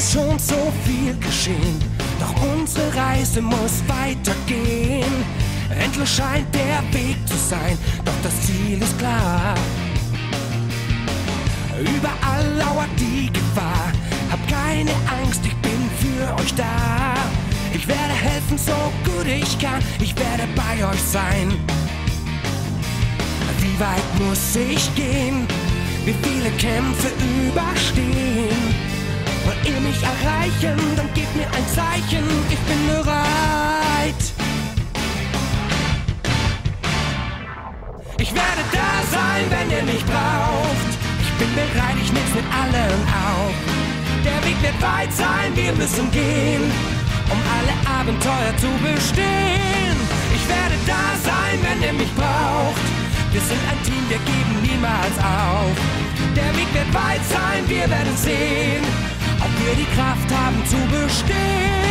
so viel geschehen, doch unsere Reise muss weitergehen. Endlich scheint der Weg zu sein, doch das Ziel ist klar. Überall lauert die Gefahr, hab keine Angst, ich bin für euch da. Ich werde helfen, so gut ich kann, ich werde bei euch sein. Wie weit muss ich gehen? Wie viele Kämpfe überstehen? Erreichen, dann gebt mir ein Zeichen, ich bin bereit. Ich werde da sein, wenn ihr mich braucht. Ich bin bereit, ich nehm's mit allen auf. Der Weg wird weit sein, wir müssen gehen, um alle Abenteuer zu bestehen. Ich werde da sein, wenn ihr mich braucht. Wir sind ein Team, wir geben niemals auf. Der Weg wird weit sein, wir werden sehen, wir die Kraft haben zu bestehen.